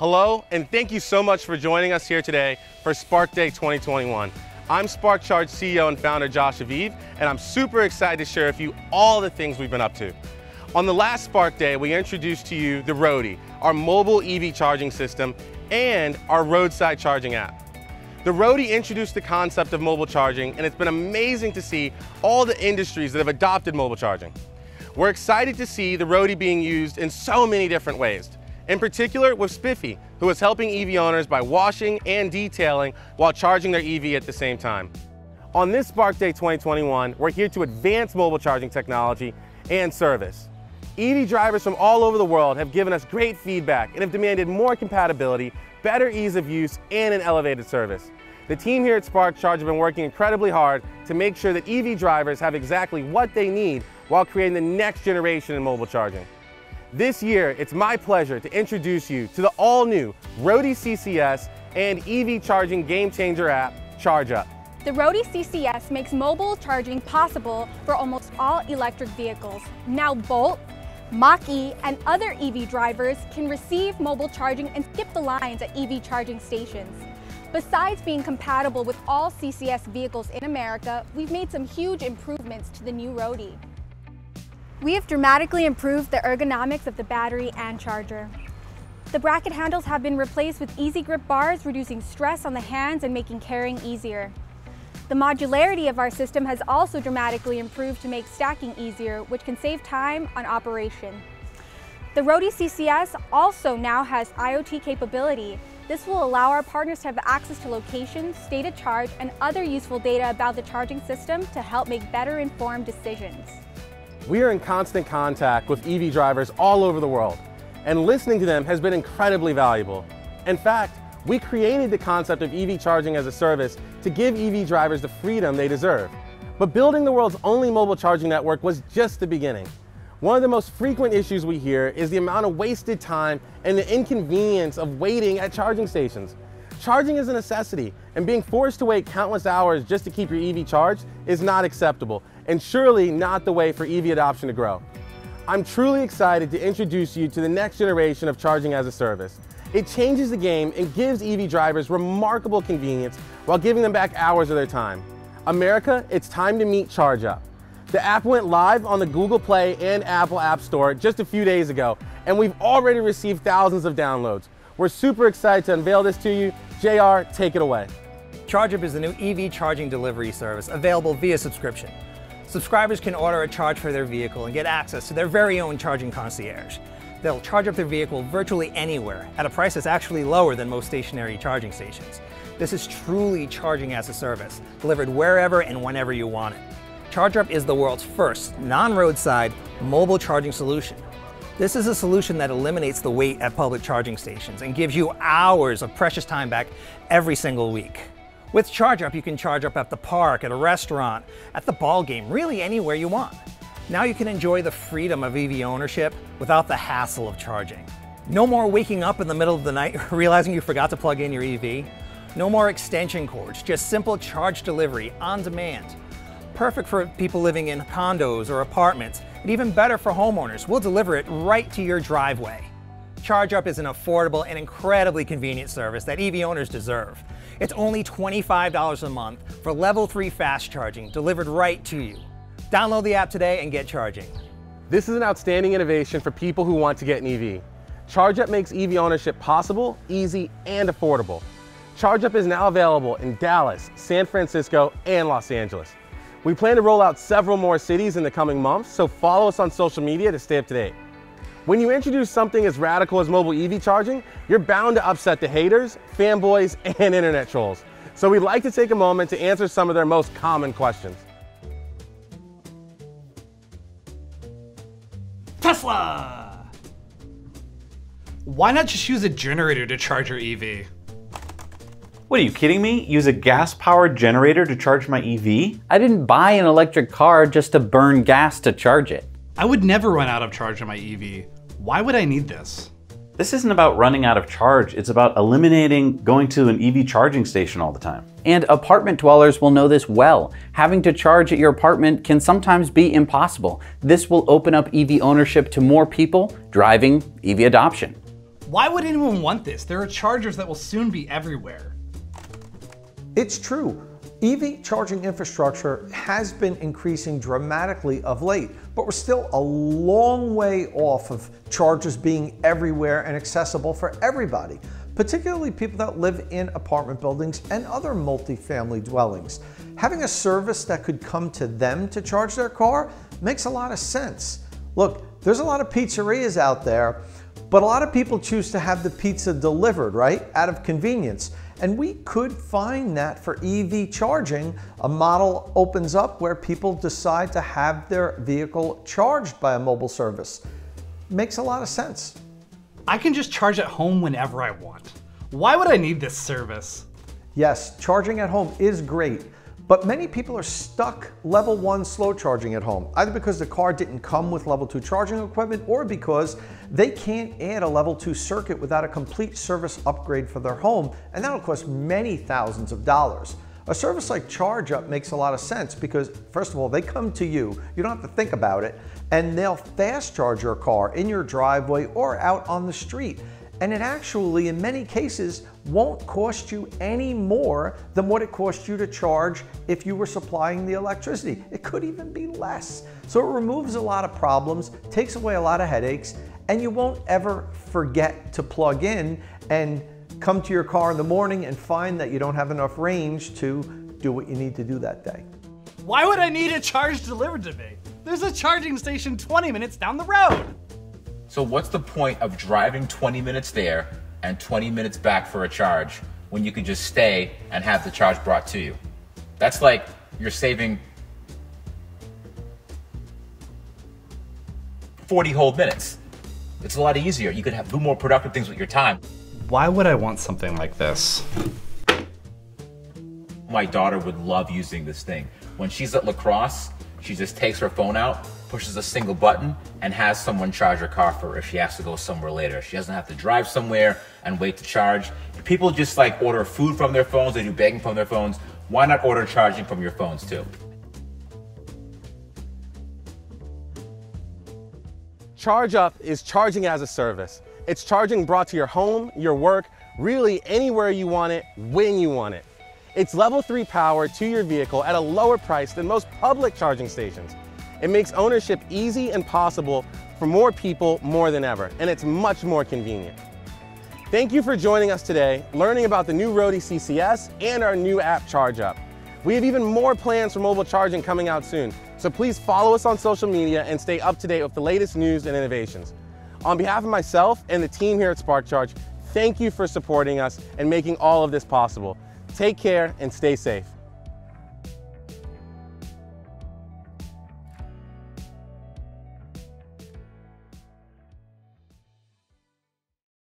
Hello, and thank you so much for joining us here today for SparkDay 2021. I'm SparkCharge CEO and founder Josh Aviv, and I'm super excited to share with you all the things we've been up to. On the last SparkDay, we introduced to you the Roadie, our mobile EV charging system, and our roadside charging app. The Roadie introduced the concept of mobile charging, and it's been amazing to see all the industries that have adopted mobile charging. We're excited to see the Roadie being used in so many different ways. In particular with Spiffy, who is helping EV owners by washing and detailing while charging their EV at the same time. On this SparkDay 2021, we're here to advance mobile charging technology and service. EV drivers from all over the world have given us great feedback and have demanded more compatibility, better ease of use, and an elevated service. The team here at SparkCharge have been working incredibly hard to make sure that EV drivers have exactly what they need while creating the next generation in mobile charging. This year, it's my pleasure to introduce you to the all-new Roadie CCS and EV charging game changer app, ChargeUp. The Roadie CCS makes mobile charging possible for almost all electric vehicles. Now Bolt, Mach-E, and other EV drivers can receive mobile charging and skip the lines at EV charging stations. Besides being compatible with all CCS vehicles in America, we've made some huge improvements to the new Roadie. We have dramatically improved the ergonomics of the battery and charger. The bracket handles have been replaced with easy grip bars, reducing stress on the hands and making carrying easier. The modularity of our system has also dramatically improved to make stacking easier, which can save time on operation. The Roadie CCS also now has IoT capability. This will allow our partners to have access to location, state of charge, and other useful data about the charging system to help make better informed decisions. We are in constant contact with EV drivers all over the world, and listening to them has been incredibly valuable. In fact, we created the concept of EV charging as a service to give EV drivers the freedom they deserve. But building the world's only mobile charging network was just the beginning. One of the most frequent issues we hear is the amount of wasted time and the inconvenience of waiting at charging stations. Charging is a necessity, and being forced to wait countless hours just to keep your EV charged is not acceptable, and surely not the way for EV adoption to grow. I'm truly excited to introduce you to the next generation of charging as a service. It changes the game and gives EV drivers remarkable convenience while giving them back hours of their time. America, it's time to meet ChargeUp. The app went live on the Google Play and Apple App Store just a few days ago, and we've already received thousands of downloads. We're super excited to unveil this to you. JR, take it away. ChargeUp is the new EV charging delivery service available via subscription. Subscribers can order a charge for their vehicle and get access to their very own charging concierge. They'll charge up their vehicle virtually anywhere at a price that's actually lower than most stationary charging stations. This is truly charging as a service, delivered wherever and whenever you want it. ChargeUp is the world's first non-roadside mobile charging solution. This is a solution that eliminates the wait at public charging stations and gives you hours of precious time back every single week. With ChargeUp, you can charge up at the park, at a restaurant, at the ball game, really anywhere you want. Now you can enjoy the freedom of EV ownership without the hassle of charging. No more waking up in the middle of the night realizing you forgot to plug in your EV. No more extension cords, just simple charge delivery on demand. Perfect for people living in condos or apartments, and even better for homeowners. We'll deliver it right to your driveway. ChargeUp is an affordable and incredibly convenient service that EV owners deserve. It's only $25 a month for level 3 fast charging delivered right to you. Download the app today and get charging. This is an outstanding innovation for people who want to get an EV. ChargeUp makes EV ownership possible, easy, and affordable. ChargeUp is now available in Dallas, San Francisco, and Los Angeles. We plan to roll out several more cities in the coming months, so follow us on social media to stay up to date. When you introduce something as radical as mobile EV charging, you're bound to upset the haters, fanboys, and internet trolls. So we'd like to take a moment to answer some of their most common questions. Tesla! Why not just use a generator to charge your EV? What are you kidding me? Use a gas powered generator to charge my EV? I didn't buy an electric car just to burn gas to charge it. I would never run out of charge on my EV. Why would I need this? This isn't about running out of charge, it's about eliminating going to an EV charging station all the time. And apartment dwellers will know this well. Having to charge at your apartment can sometimes be impossible. This will open up EV ownership to more people driving EV adoption. Why would anyone want this? There are chargers that will soon be everywhere. It's true. EV charging infrastructure has been increasing dramatically of late, but we're still a long way off of chargers being everywhere and accessible for everybody, particularly people that live in apartment buildings and other multifamily dwellings. Having a service that could come to them to charge their car makes a lot of sense. Look, there's a lot of pizzerias out there, but a lot of people choose to have the pizza delivered, right? Out of convenience. And we could find that for EV charging. A model opens up where people decide to have their vehicle charged by a mobile service. Makes a lot of sense. I can just charge at home whenever I want. Why would I need this service? Yes, charging at home is great, but many people are stuck level one slow charging at home, either because the car didn't come with level two charging equipment or because they can't add a level two circuit without a complete service upgrade for their home, and that'll cost many thousands of dollars. A service like ChargeUp makes a lot of sense because, first of all, they come to you, you don't have to think about it, and they'll fast charge your car in your driveway or out on the street. And it actually, in many cases, won't cost you any more than what it cost you to charge if you were supplying the electricity. It could even be less. So it removes a lot of problems, takes away a lot of headaches, and you won't ever forget to plug in and come to your car in the morning and find that you don't have enough range to do what you need to do that day. Why would I need a charge delivered to me? There's a charging station 20 minutes down the road. So what's the point of driving 20 minutes there and 20 minutes back for a charge when you could just stay and have the charge brought to you? That's like you're saving 40 whole minutes. It's a lot easier. You could have, do more productive things with your time. Why would I want something like this? My daughter would love using this thing. When she's at lacrosse, she just takes her phone out, pushes a single button, and has someone charge her car for her if she has to go somewhere later. She doesn't have to drive somewhere and wait to charge. People just like order food from their phones, they do begging from their phones. Why not order charging from your phones too? ChargeUp is charging as a service. It's charging brought to your home, your work, really anywhere you want it, when you want it. It's level 3 power to your vehicle at a lower price than most public charging stations. It makes ownership easy and possible for more people more than ever, and it's much more convenient. Thank you for joining us today, learning about the new Roadie CCS and our new app ChargeUp. We have even more plans for mobile charging coming out soon, so please follow us on social media and stay up to date with the latest news and innovations. On behalf of myself and the team here at SparkCharge, thank you for supporting us and making all of this possible. Take care and stay safe.